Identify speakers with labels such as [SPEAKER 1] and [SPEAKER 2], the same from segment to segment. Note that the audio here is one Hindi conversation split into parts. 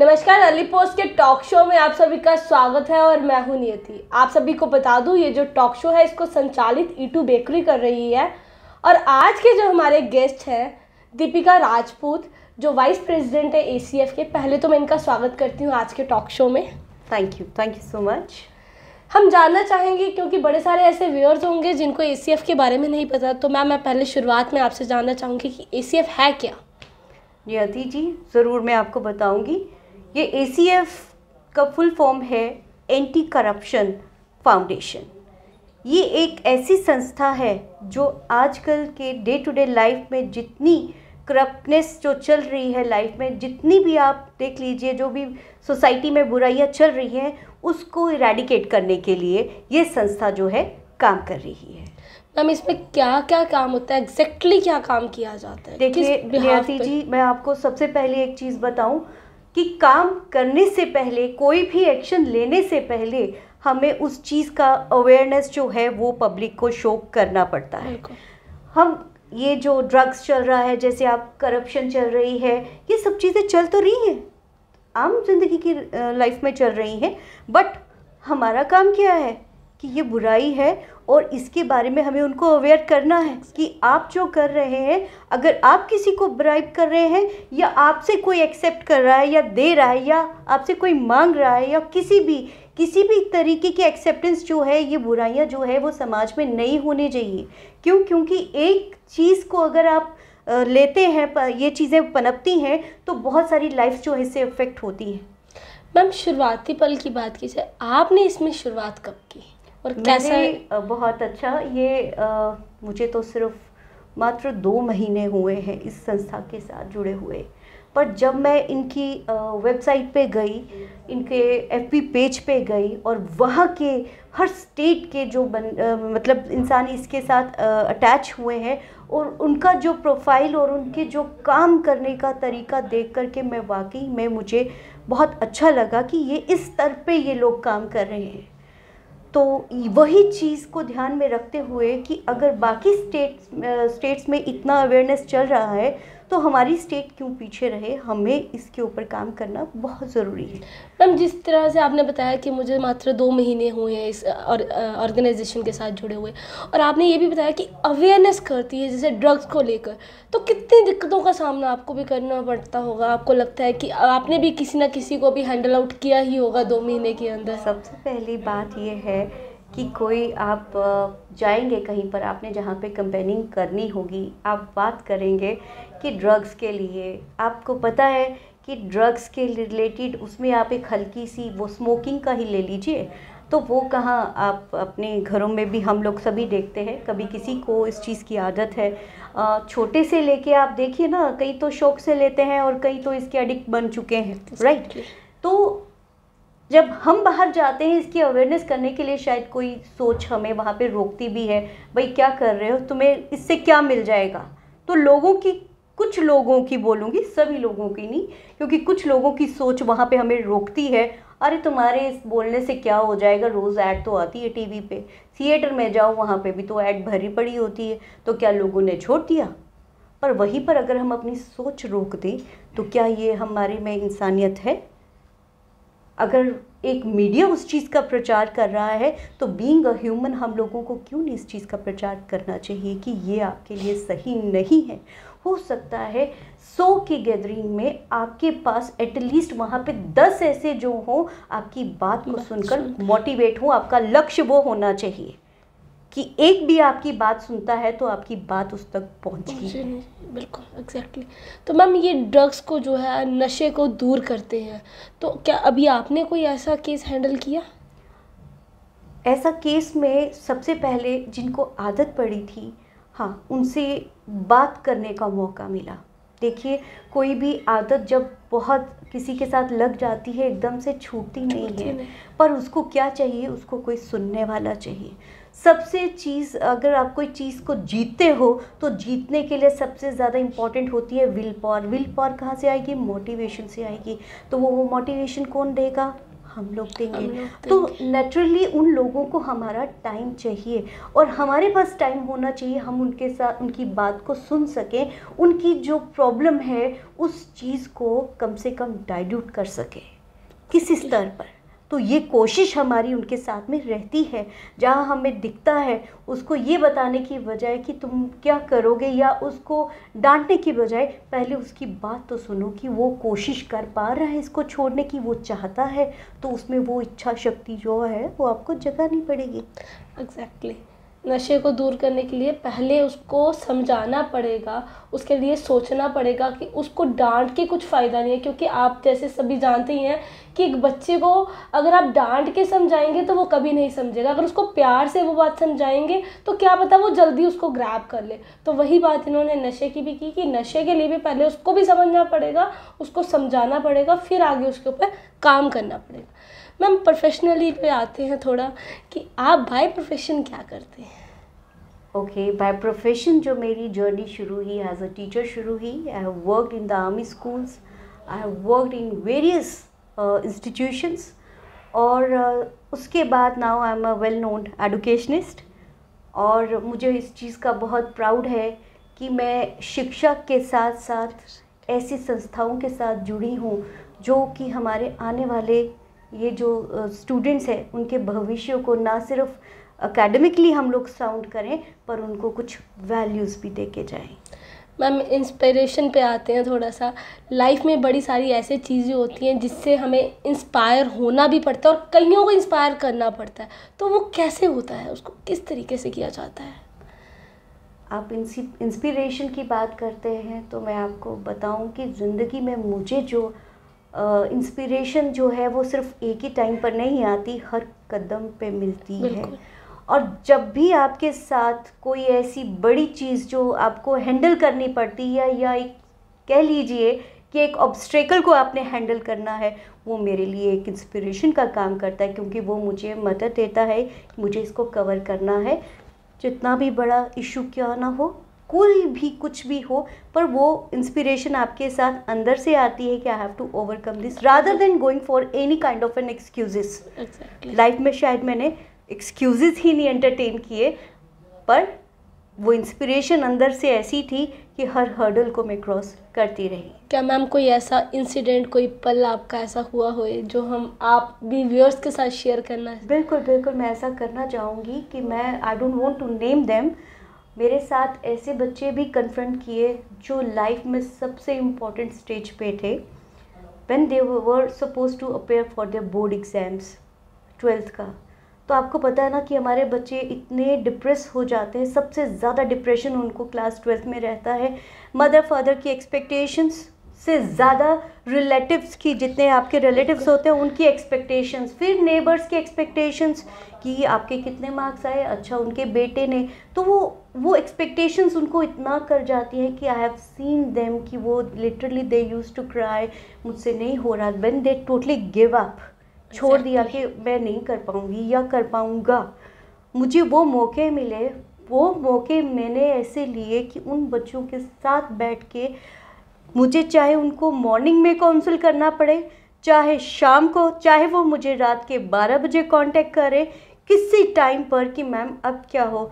[SPEAKER 1] नमस्कार अली पोस्ट के टॉक शो में आप सभी का स्वागत है और मैं हूँ नियति। आप सभी को बता दूँ ये जो टॉक शो है इसको संचालित ईटू बेकरी कर रही है। और आज के जो हमारे गेस्ट हैं दीपिका राजपूत जो वाइस प्रेसिडेंट है एसीएफ के पहले तो मैं इनका स्वागत करती हूँ आज के टॉक शो में।
[SPEAKER 2] Thank you thank you so much
[SPEAKER 1] हम जानना चाहेंगे क्योंकि बड़े सारे ऐसे व्यूअर्स होंगे जिनको एसीएफ के बारे में नहीं पता तो मैम मैं पहले शुरुआत में आपसे जानना चाहूँगी कि एसीएफ है क्या?
[SPEAKER 2] नियति जी ज़रूर मैं आपको बताऊँगी। ये एसीएफ का फुल फॉर्म है एंटी करप्शन फाउंडेशन ये एक ऐसी संस्था है जो आजकल के डे टू डे लाइफ में जितनी करप्टनेस जो चल रही है लाइफ में जितनी भी आप देख लीजिए जो भी सोसाइटी में बुराइयाँ चल रही हैं उसको इरेडिकेट करने के लिए ये संस्था जो है काम कर रही है।
[SPEAKER 1] मैम इसमें क्या क्या काम होता है? एग्जैक्टली exactly क्या काम किया जाता है?
[SPEAKER 2] देखिए नियति जी मैं आपको सबसे पहले एक चीज़ बताऊँ कि काम करने से पहले कोई भी एक्शन लेने से पहले हमें उस चीज़ का अवेयरनेस जो है वो पब्लिक को शो करना पड़ता है। हम ये जो ड्रग्स चल रहा है जैसे आप करप्शन चल रही है ये सब चीज़ें चल तो रही हैं। आम ज़िंदगी की लाइफ में चल रही हैं बट हमारा काम क्या है? कि ये बुराई है और इसके बारे में हमें उनको अवेयर करना है कि आप जो कर रहे हैं, अगर आप किसी को ब्राइब कर रहे हैं या आपसे कोई एक्सेप्ट कर रहा है या दे रहा है या आपसे कोई मांग रहा है या किसी भी किसी भी तरीके की एक्सेप्टेंस जो है, ये बुराइयाँ जो है, वो समाज में नहीं होनी चाहिए। क्यों? क्योंकि एक चीज़ को अगर आप लेते हैं ये चीज़ें पनपती हैं तो बहुत सारी लाइफ जो है, इससे इफ़ेक्ट होती है।
[SPEAKER 1] मैम, शुरुआती पल की बात की जाए, आपने इसमें शुरुआत कब की?
[SPEAKER 2] और कैसा बहुत अच्छा ये आ, मुझे तो सिर्फ़ मात्र दो महीने हुए हैं इस संस्था के साथ जुड़े हुए। पर जब मैं इनकी वेबसाइट पे गई इनके एफपी पेज पे गई और वहाँ के हर स्टेट के जो बन आ, मतलब इंसान इसके साथ अटैच हुए हैं और उनका जो प्रोफ़ाइल और उनके जो काम करने का तरीका देख कर के मैं वाकई में मुझे बहुत अच्छा लगा कि ये इस स्तर पे ये लोग काम कर रहे हैं। तो वही चीज़ को ध्यान में रखते हुए कि अगर बाकी स्टेट्स स्टेट्स में इतना अवेयरनेस चल रहा है तो हमारी स्टेट क्यों पीछे रहे? हमें इसके ऊपर काम करना बहुत ज़रूरी है।
[SPEAKER 1] मैम जिस तरह से आपने बताया कि मुझे मात्र दो महीने हुए हैं इस ऑर्गेनाइजेशन के साथ जुड़े हुए और आपने ये भी बताया कि अवेयरनेस करती है जैसे ड्रग्स को लेकर तो कितनी दिक्कतों का सामना आपको भी करना पड़ता होगा? आपको लगता है कि आपने भी किसी ना किसी को भी हैंडल आउट किया ही होगा दो महीने के अंदर?
[SPEAKER 2] सबसे पहली बात ये है कि कोई आप जाएँगे कहीं पर आपने जहाँ पे कंपेनिंग करनी होगी आप बात करेंगे कि ड्रग्स के लिए। आपको पता है कि ड्रग्स के रिलेटेड उसमें आप एक हल्की सी वो स्मोकिंग का ही ले लीजिए तो वो कहाँ आप अपने घरों में भी हम लोग सभी देखते हैं। कभी किसी को इस चीज़ की आदत है। छोटे से लेके आप देखिए ना कई तो शौक से लेते हैं और कई तो इसके एडिक्ट बन चुके हैं राइट तो जब हम बाहर जाते हैं, इसकी अवेयरनेस करने के लिए शायद कोई सोच हमें वहाँ पे रोकती भी है, भाई क्या कर रहे हो? तुम्हें इससे क्या मिल जाएगा? तो लोगों की, कुछ लोगों की बोलूँगी, सभी लोगों की नहीं, क्योंकि कुछ लोगों की सोच वहाँ पे हमें रोकती है, अरे तुम्हारे इस बोलने से क्या हो जाएगा? रोज़ ऐड तो आती है टीवी पे। थिएटर में जाओ, वहाँ पे भी तो ऐड भरी पड़ी होती है तो क्या लोगों ने छोड़ दिया? पर वहीं पर अगर हम अपनी सोच रोक दें तो क्या ये हमारे में इंसानियत है? अगर एक मीडिया उस चीज़ का प्रचार कर रहा है तो बीइंग अ ह्यूमन हम लोगों को क्यों नहीं इस चीज़ का प्रचार करना चाहिए कि ये आपके लिए सही नहीं है? हो सकता है सो की गैदरिंग में आपके पास एटलीस्ट वहाँ पे दस ऐसे जो हों आपकी बात को सुनकर मोटिवेट हो आपका लक्ष्य वो होना चाहिए। कि एक भी आपकी बात सुनता है तो आपकी बात उस तक पहुँची
[SPEAKER 1] बिल्कुल एग्जैक्टली तो मैम ये ड्रग्स को जो है नशे को दूर करते हैं। तो क्या अभी आपने कोई ऐसा केस हैंडल किया?
[SPEAKER 2] ऐसा केस में सबसे पहले जिनको आदत पड़ी थी हाँ उनसे बात करने का मौका मिला। देखिए कोई भी आदत जब बहुत किसी के साथ लग जाती है एकदम से छूटती नहीं है। पर उसको क्या चाहिए? उसको कोई सुनने वाला चाहिए। सबसे चीज़ अगर आप कोई चीज़ को जीतते हो तो जीतने के लिए सबसे ज़्यादा इंपॉर्टेंट होती है विल पावर। विल पावर कहाँ से आएगी? मोटिवेशन से आएगी। तो वो वो मोटिवेशन कौन देगा? हम लोग देंगे।
[SPEAKER 1] लोग
[SPEAKER 2] तो नेचुरली उन लोगों को हमारा टाइम चाहिए और हमारे पास टाइम होना चाहिए हम उनके साथ उनकी बात को सुन सकें उनकी जो प्रॉब्लम है उस चीज़ को कम से कम डाइल्यूट कर सकें। किसी स्तर पर। तो ये कोशिश हमारी उनके साथ में रहती है, जहाँ हमें दिखता है, उसको ये बताने की बजाय कि तुम क्या करोगे या उसको डांटने की बजाय पहले उसकी बात तो सुनो कि वो कोशिश कर पा रहा है इसको छोड़ने की, वो चाहता है तो उसमें वो इच्छा शक्ति जो है, वो आपको जगानी पड़ेगी
[SPEAKER 1] एग्जैक्टली exactly. नशे को दूर करने के लिए पहले उसको समझाना पड़ेगा, उसके लिए सोचना पड़ेगा कि उसको डांट के कुछ फ़ायदा नहीं है, क्योंकि आप जैसे सभी जानते ही हैं कि एक बच्चे को अगर आप डांट के समझाएँगे तो वो कभी नहीं समझेगा। अगर उसको प्यार से वो बात समझाएँगे तो क्या पता वो जल्दी उसको ग्रैप कर ले। तो वही बात इन्होंने नशे की भी की कि नशे के लिए भी पहले उसको भी समझना पड़ेगा उसको समझाना पड़ेगा फिर आगे उसके ऊपर काम करना पड़ेगा। मैम प्रोफेशनली पे आते हैं थोड़ा कि आप बाय प्रोफेशन क्या करते हैं?
[SPEAKER 2] ओके बाय प्रोफेशन जो मेरी जर्नी शुरू हुई एज अ टीचर शुरू हुई I have worked in the army schools I have worked in various institutions और uh, उसके बाद now I am a well known educationist और मुझे इस चीज़ का बहुत प्राउड है कि मैं शिक्षा के साथ साथ ऐसी संस्थाओं के साथ जुड़ी हूँ, जो कि हमारे आने वाले ये जो स्टूडेंट्स हैं, उनके भविष्य को ना सिर्फ़ अकेडमिकली हम लोग साउंड करें, पर उनको कुछ वैल्यूज़ भी दे के जाएँ।
[SPEAKER 1] मैम इंस्पिरेशन पे आते हैं थोड़ा सा लाइफ में बड़ी सारी ऐसी चीज़ें होती हैं, जिससे हमें इंस्पायर होना भी पड़ता है और कईयों को इंस्पायर करना पड़ता है। तो वो कैसे होता है? उसको किस तरीके से किया जाता है?
[SPEAKER 2] आप इंस्पिरेशन की बात करते हैं तो मैं आपको बताऊँ कि ज़िंदगी में मुझे जो इंस्पिरेशन जो है वो सिर्फ़ एक ही टाइम पर नहीं आती हर कदम पे मिलती है। और जब भी आपके साथ कोई ऐसी बड़ी चीज़ जो आपको हैंडल करनी पड़ती है या एक कह लीजिए कि एक ऑब्स्ट्रेकल को आपने हैंडल करना है वो मेरे लिए एक इंस्पिरेशन का काम करता है क्योंकि वो मुझे मदद देता है मुझे इसको कवर करना है। जितना भी बड़ा इशू क्यों ना हो कोई भी कुछ भी हो पर वो इंस्पिरेशन आपके साथ अंदर से आती है कि I have to overcome this rather than going for any kind of an excuses life में शायद मैंने एक्सक्यूजेस ही नहीं एंटरटेन किए पर वो इंस्पिरेशन अंदर से ऐसी थी कि हर हर्डल को मैं क्रॉस करती रही।
[SPEAKER 1] क्या मैम कोई ऐसा इंसिडेंट कोई पल आपका ऐसा हुआ हो जो हम आप भी व्यूअर्स के साथ शेयर करना है
[SPEAKER 2] बिल्कुल बिल्कुल मैं ऐसा करना चाहूँगी कि मैं I don't want to name them मेरे साथ ऐसे बच्चे भी कन्फ्रंट किए जो लाइफ में सबसे इम्पोर्टेंट स्टेज पे थे। When they were suppose to appear for their board exams twelfth का। तो आपको पता है ना कि हमारे बच्चे इतने डिप्रेस हो जाते हैं सबसे ज़्यादा डिप्रेशन उनको क्लास ट्वेल्थ में रहता है। मदर फादर की एक्सपेक्टेशंस से ज़्यादा रिलेटिव्स की जितने आपके रिलेटिव्स होते हैं उनकी एक्सपेक्टेशंस फिर नेबर्स की एक्सपेक्टेशंस कि आपके कितने मार्क्स आए अच्छा उनके बेटे ने। तो वो वो एक्सपेक्टेशंस उनको इतना कर जाती है कि आई हैव सीन देम कि वो literally they use to cry मुझसे नहीं हो रहा। When they totally give up छोड़ दिया कि मैं नहीं कर पाऊँगी या कर पाऊँगा। मुझे वो मौके मिले वो मौके मैंने ऐसे लिए कि उन बच्चों के साथ बैठ के मुझे चाहे उनको मॉर्निंग में काउंसिल करना पड़े चाहे शाम को चाहे वो मुझे रात के 12 बजे कांटेक्ट करें किसी टाइम पर कि मैम अब क्या हो?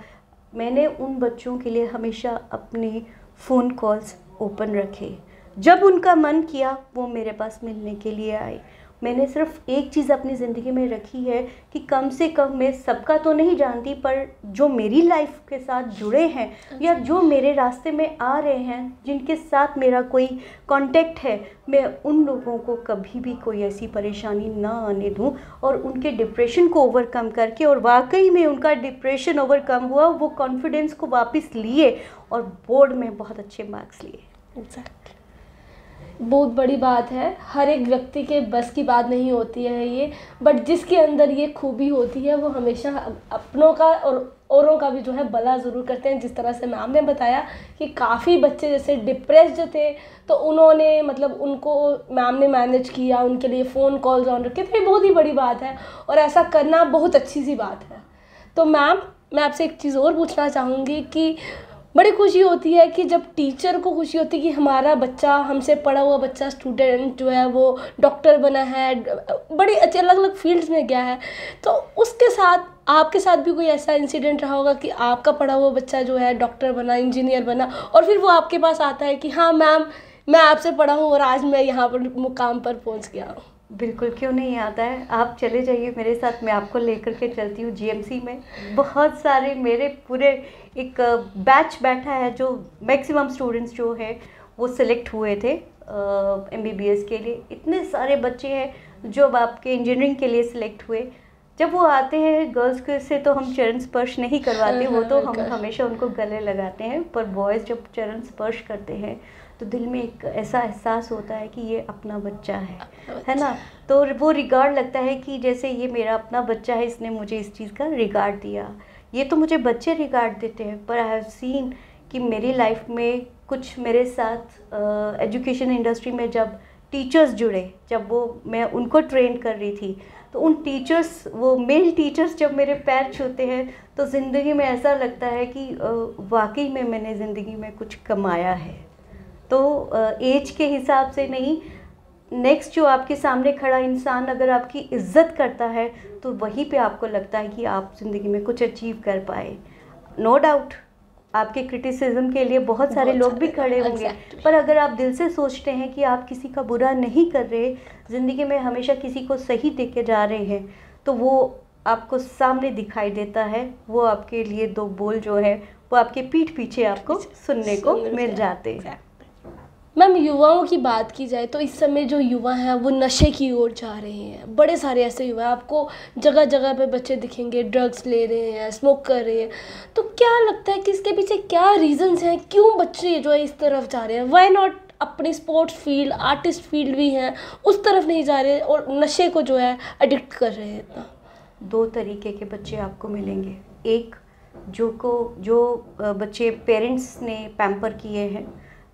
[SPEAKER 2] मैंने उन बच्चों के लिए हमेशा अपने फ़ोन कॉल्स ओपन रखे। जब उनका मन किया वो मेरे पास मिलने के लिए आए। मैंने सिर्फ़ एक चीज़ अपनी ज़िंदगी में रखी है कि कम से कम मैं सबका तो नहीं जानती पर जो मेरी लाइफ के साथ जुड़े हैं या जो मेरे रास्ते में आ रहे हैं जिनके साथ मेरा कोई कांटेक्ट है मैं उन लोगों को कभी भी कोई ऐसी परेशानी ना आने दूँ और उनके डिप्रेशन को ओवरकम करके और वाकई में उनका डिप्रेशन ओवरकम हुआ वो कॉन्फिडेंस को वापस लिए और बोर्ड में बहुत अच्छे मार्क्स लिए
[SPEAKER 1] exactly. बहुत बड़ी बात है। हर एक व्यक्ति के बस की बात नहीं होती है ये बट जिसके अंदर ये खूबी होती है, वो हमेशा अपनों का और औरों का भी जो है भला ज़रूर करते हैं। जिस तरह से मैम ने बताया कि काफ़ी बच्चे जैसे डिप्रेस्ड थे तो उन्होंने मतलब उनको मैम ने मैनेज किया, उनके लिए फ़ोन कॉल्स ऑन रखे तो ये बहुत ही बड़ी बात है और ऐसा करना बहुत अच्छी सी बात है। तो मैम, मैं आपसे एक चीज़ और पूछना चाहूँगी कि बड़ी खुशी होती है कि जब टीचर को खुशी होती है कि हमारा बच्चा हमसे पढ़ा हुआ बच्चा स्टूडेंट जो है वो डॉक्टर बना है, बड़ी अच्छे अलग अलग फील्ड्स में गया है। तो उसके साथ, आपके साथ भी कोई ऐसा इंसिडेंट रहा होगा कि आपका पढ़ा हुआ बच्चा जो है डॉक्टर बना इंजीनियर बना और फिर वो आपके पास आता है कि हाँ मैम मैं आपसे पढ़ा हूँ और आज मैं यहाँ पर मुकाम पर पहुँच गया हूँ।
[SPEAKER 2] बिल्कुल क्यों नहीं आता है? आप चले जाइए मेरे साथ मैं आपको लेकर के चलती हूँ जीएमसी में। बहुत सारे मेरे पूरे एक बैच बैठा है जो मैक्सिमम स्टूडेंट्स जो है वो सिलेक्ट हुए थे एम uh, के लिए। इतने सारे बच्चे हैं जो अब आपके इंजीनियरिंग के लिए सिलेक्ट हुए। जब वो आते हैं गर्ल्स के से तो हम चरण स्पर्श नहीं करवाते वो तो हम हमेशा उनको गले लगाते हैं। पर बॉयज़ जब चरण स्पर्श करते हैं तो दिल में एक ऐसा एहसास होता है कि ये अपना बच्चा है है ना? तो वो रिगार्ड लगता है कि जैसे ये मेरा अपना बच्चा है इसने मुझे इस चीज़ का रिगार्ड दिया। ये तो मुझे बच्चे रिगार्ड देते हैं पर आई हैव सीन कि मेरी लाइफ में कुछ मेरे साथ एजुकेशन इंडस्ट्री में जब टीचर्स जुड़े जब वो मैं उनको ट्रेन कर रही थी तो उन टीचर्स वो मेल टीचर्स जब मेरे पैर छूते हैं तो ज़िंदगी में ऐसा लगता है कि वाकई में मैंने ज़िंदगी में कुछ कमाया है। तो एज के हिसाब से नहीं नेक्स्ट जो आपके सामने खड़ा इंसान अगर आपकी इज़्ज़त करता है तो वहीं पे आपको लगता है कि आप ज़िंदगी में कुछ अचीव कर पाए। नो no डाउट आपके क्रिटिसिज्म के लिए बहुत सारे बहुत लोग भी खड़े होंगे। exactly. पर अगर आप दिल से सोचते हैं कि आप किसी का बुरा नहीं कर रहे ज़िंदगी में हमेशा किसी को सही दे के जा रहे हैं तो वो आपको सामने दिखाई देता है। वो आपके लिए दो बोल जो है वो आपके पीठ पीछे आपको सुनने को मिल जाते हैं।
[SPEAKER 1] मैम, युवाओं की बात की जाए तो इस समय जो युवा हैं, वो नशे की ओर जा रहे हैं। बड़े सारे ऐसे युवा आपको जगह जगह पे बच्चे दिखेंगे ड्रग्स ले रहे हैं स्मोक कर रहे हैं। तो क्या लगता है कि इसके पीछे क्या रीजंस हैं? क्यों बच्चे जो है इस तरफ़ जा रहे हैं? वाई नॉट अपनी स्पोर्ट्स फ़ील्ड आर्टिस्ट फ़ील्ड भी हैं, उस तरफ़ नहीं जा रहे और नशे को जो है अडिक्ट कर रहे हैं इतना?
[SPEAKER 2] दो तरीके के बच्चे आपको मिलेंगे। एक, जो को, जो बच्चे पेरेंट्स ने पैम्पर किए हैं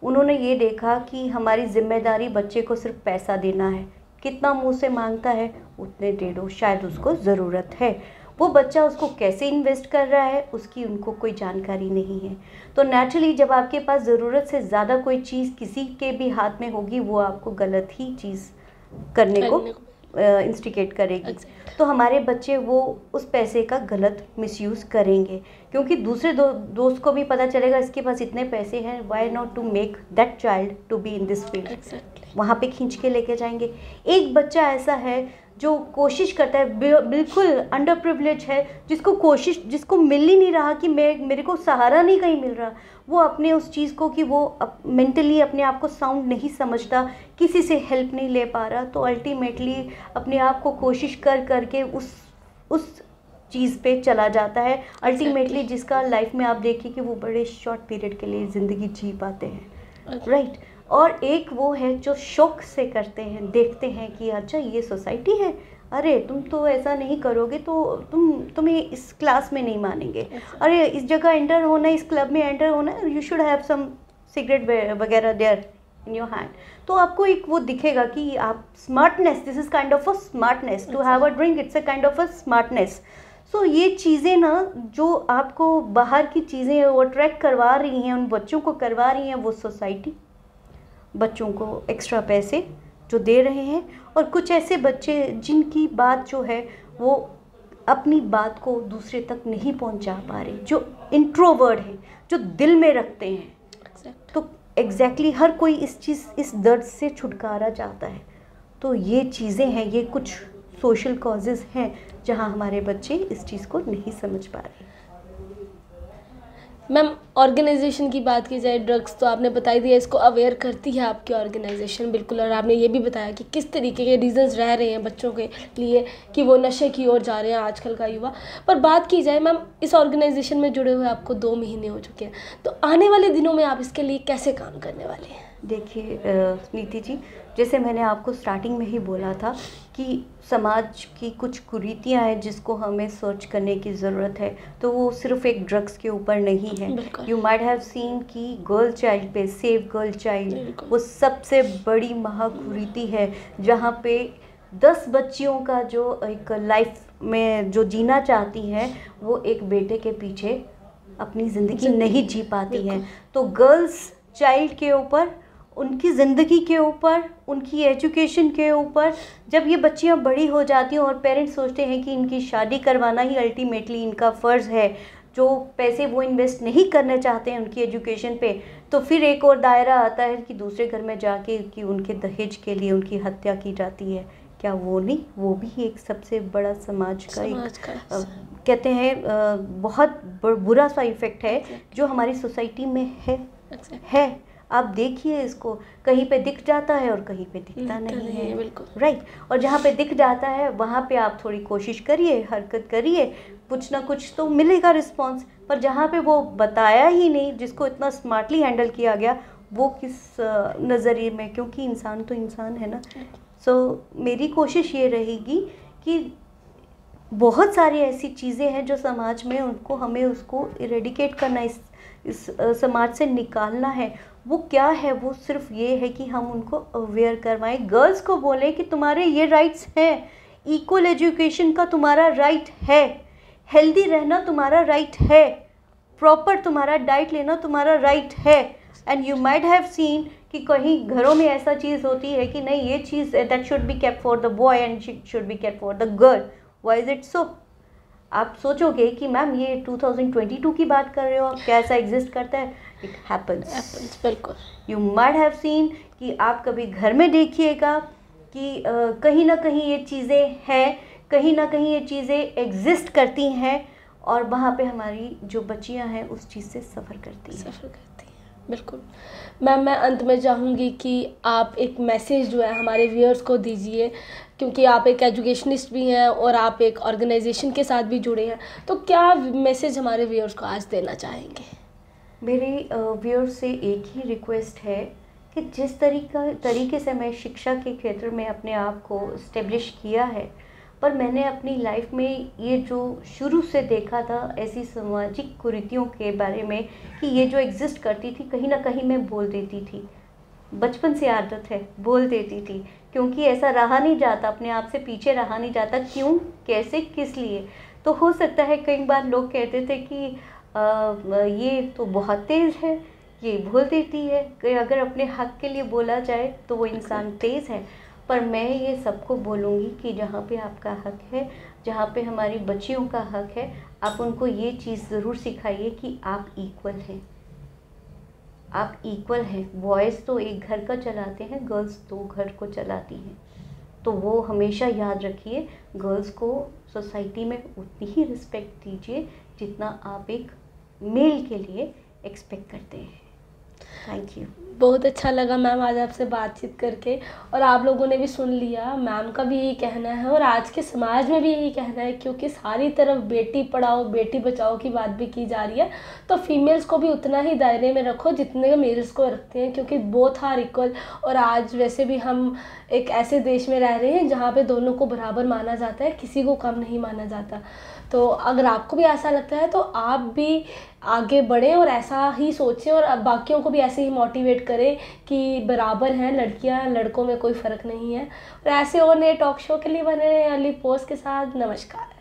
[SPEAKER 2] उन्होंने ये देखा कि हमारी ज़िम्मेदारी बच्चे को सिर्फ़ पैसा देना है। कितना मुँह से माँगता है, उतने दे दो शायद उसको ज़रूरत है। वो बच्चा उसको कैसे इन्वेस्ट कर रहा है, उसकी उनको कोई जानकारी नहीं है। तो नेचुरली जब आपके पास ज़रूरत से ज़्यादा कोई चीज़ किसी के भी हाथ में होगी, वो आपको गलत ही चीज़ करने को इंस्टिकेट करेगी। तो हमारे बच्चे वो उस पैसे का गलत मिसयूज़ करेंगे। क्योंकि दूसरे दो दोस्त को भी पता चलेगा इसके पास इतने पैसे हैं why not to make that child to be in this field वहाँ पे खींच के लेके जाएँगे। एक बच्चा ऐसा है जो कोशिश करता है बिल्कुल अंडर प्रिवलेज है जिसको कोशिश जिसको मिल ही नहीं रहा कि मैं मेरे को सहारा नहीं कहीं मिल रहा वो अपने उस चीज़ को कि वो मेंटली अपने आप को साउंड नहीं समझता किसी से हेल्प नहीं ले पा रहा तो अल्टीमेटली अपने आप को कोशिश कर करके उस उस चीज़ पे चला जाता है। अल्टीमेटली जिसका लाइफ में आप देखिए कि वो बड़े शॉर्ट पीरियड के लिए ज़िंदगी जी पाते हैं। Right right. और एक वो है जो शौक से करते हैं देखते हैं कि अच्छा ये सोसाइटी है। अरे तुम तो ऐसा नहीं करोगे तो तुम तुम्हें इस क्लास में नहीं मानेंगे। अरे इस जगह एंटर होना इस क्लब में एंटर होना you should have some cigarette वगैरह देयर इन योर हैंड तो आपको एक वो दिखेगा कि आप smartness this is kind of a smartness to have a drink it's a kind of a smartness so ये चीज़ें ना जो आपको बाहर की चीज़ें वो अट्रैक्ट करवा रही हैं उन बच्चों को करवा रही हैं वो सोसाइटी बच्चों को एक्स्ट्रा पैसे जो दे रहे हैं और कुछ ऐसे बच्चे जिनकी बात जो है वो अपनी बात को दूसरे तक नहीं पहुँचा पा रहे जो इंट्रोवर्ड हैं जो दिल में रखते हैं। तो एग्जैक्टली exactly हर कोई इस चीज़ इस दर्द से छुटकारा चाहता है। तो ये चीज़ें हैं ये कुछ सोशल कॉजेज़ हैं जहाँ हमारे बच्चे इस चीज़ को नहीं समझ पा रहे।
[SPEAKER 1] मैम ऑर्गेनाइजेशन की बात की जाए ड्रग्स तो आपने बताई दिया इसको अवेयर करती है आपकी ऑर्गेनाइजेशन बिल्कुल, और आपने ये भी बताया कि किस तरीके के रीजंस रह रहे हैं बच्चों के लिए कि वो नशे की ओर जा रहे हैं आजकल का युवा। पर बात की जाए, मैम, इस ऑर्गेनाइजेशन में जुड़े हुए आपको दो महीने हो चुके हैं तो आने वाले दिनों में आप इसके लिए कैसे काम करने वाले हैं?
[SPEAKER 2] देखिए नीति जी जैसे मैंने आपको स्टार्टिंग में ही बोला था कि समाज की कुछ कुरीतियाँ हैं जिसको हमें सर्च करने की ज़रूरत है तो वो सिर्फ़ एक ड्रग्स के ऊपर नहीं है। यू माइट हैव सीन कि गर्ल चाइल्ड पे सेव गर्ल चाइल्ड वो सबसे बड़ी महाकुरीति है जहाँ पे दस बच्चियों का जो एक लाइफ में जो जीना चाहती हैं वो एक बेटे के पीछे अपनी ज़िंदगी नहीं जी पाती हैं। तो गर्ल्स चाइल्ड के ऊपर उनकी ज़िंदगी के ऊपर उनकी एजुकेशन के ऊपर जब ये बच्चियाँ बड़ी हो जाती हैं और पेरेंट्स सोचते हैं कि इनकी शादी करवाना ही अल्टीमेटली इनका फ़र्ज़ है जो पैसे वो इन्वेस्ट नहीं करना चाहते हैं उनकी एजुकेशन पे तो फिर एक और दायरा आता है कि दूसरे घर में जाके कि उनके दहेज के लिए उनकी हत्या की जाती है। क्या वो नहीं? वो भी एक सबसे बड़ा समाज का
[SPEAKER 1] समाज
[SPEAKER 2] एक
[SPEAKER 1] का
[SPEAKER 2] कहते हैं बहुत बुरा सा इफ़ेक्ट है जो हमारी सोसाइटी में है। है। आप देखिए इसको कहीं पे दिख जाता है और कहीं पे दिखता नहीं, नहीं है
[SPEAKER 1] बिल्कुल।
[SPEAKER 2] राइट और जहाँ पे दिख जाता है वहाँ पे आप थोड़ी कोशिश करिए हरकत करिए कुछ ना कुछ तो मिलेगा रिस्पॉन्स पर जहाँ पे वो बताया ही नहीं जिसको इतना स्मार्टली हैंडल किया गया वो किस नज़रिए में क्योंकि इंसान तो इंसान है ना। सो so, मेरी कोशिश ये रहेगी कि बहुत सारी ऐसी चीज़ें हैं जो समाज में उनको हमें उसको इरेडिकेट करना इस इस समाज से निकालना है। वो क्या है? वो सिर्फ़ ये है कि हम उनको अवेयर करवाएँ। गर्ल्स को बोलें कि तुम्हारे ये राइट्स हैं। इक्वल एजुकेशन का तुम्हारा राइट है। हेल्दी रहना तुम्हारा राइट है। प्रॉपर तुम्हारा डाइट लेना तुम्हारा राइट है। And you might have seen कि कहीं घरों में ऐसा चीज़ होती है कि नहीं, ये चीज़ that should be kept for the boy and should be kept for the girl why is it so आप सोचोगे कि मैम ये 2022 की बात कर रहे हो। आप क्या ऐसा एग्जिस्ट करता है? इट हैपन्स
[SPEAKER 1] बिल्कुल।
[SPEAKER 2] यू माइट हैव सीन कि आप कभी घर में देखिएगा कि uh, कहीं ना कहीं ये चीज़ें हैं कहीं ना कहीं ये चीज़ें एग्जिस्ट करती हैं और वहाँ पे हमारी जो बच्चियाँ हैं उस चीज़ से सफ़र करती हैं।
[SPEAKER 1] सफ़र करती हैं बिल्कुल। मैम मैं अंत में चाहूँगी कि आप एक मैसेज जो है हमारे व्यूअर्स को दीजिए क्योंकि आप एक एजुकेशनिस्ट भी हैं और आप एक ऑर्गेनाइजेशन के साथ भी जुड़े हैं। तो क्या मैसेज हमारे व्यूअर्स को आज देना चाहेंगे?
[SPEAKER 2] मेरे व्यूअर्स से एक ही रिक्वेस्ट है कि जिस तरीका, तरीके से मैं शिक्षा के क्षेत्र में अपने आप को इस्टेब्लिश किया है, पर मैंने अपनी लाइफ में ये जो शुरू से देखा था ऐसी सामाजिक कुरीतियों के बारे में कि ये जो एग्जिस्ट करती थी, कहीं ना कहीं मैं बोल देती थी। बचपन से आदत है, बोल देती थी, क्योंकि ऐसा रहा नहीं जाता, अपने आप से पीछे रहा नहीं जाता, क्यों, कैसे, किस लिए? तो हो सकता है कई बार लोग कहते थे कि ये तो बहुत तेज़ है ये भूल देती है कि अगर अपने हक के लिए बोला जाए तो वो इंसान तेज़ है। पर मैं ये सबको बोलूँगी कि जहाँ पे आपका हक है जहाँ पे हमारी बच्चियों का हक है आप उनको ये चीज़ ज़रूर सिखाइए कि आप इक्वल हैं। आप इक्वल हैं। बॉयज़ तो एक घर का चलाते हैं गर्ल्स दो घर को चलाती हैं। तो वो हमेशा याद रखिए गर्ल्स को सोसाइटी में उतनी ही रिस्पेक्ट दीजिए जितना आप एक मेल के लिए एक्सपेक्ट करते हैं। थैंक यू
[SPEAKER 1] बहुत अच्छा लगा मैम आज आपसे बातचीत करके और आप लोगों ने भी सुन लिया। मैम का भी यही कहना है और आज के समाज में भी यही कहना है क्योंकि सारी तरफ़ बेटी पढ़ाओ, बेटी बचाओ की बात भी की जा रही है। तो फीमेल्स को भी उतना ही दायरे में रखो जितने मेल्स को रखते हैं क्योंकि बोथ आर इक्वल और आज वैसे भी हम एक ऐसे देश में रह रहे हैं जहाँ पर दोनों को बराबर माना जाता है, किसी को कम नहीं माना जाता। तो अगर आपको भी ऐसा लगता है तो आप भी आगे बढ़ें और ऐसा ही सोचें और बाकियों को भी ऐसे ही मोटिवेट करें कि बराबर हैं लड़कियाँ, लड़कों में कोई फ़र्क नहीं है। और ऐसे और नए टॉक शो के लिए बने रहे अली पोस्ट के साथ। नमस्कार।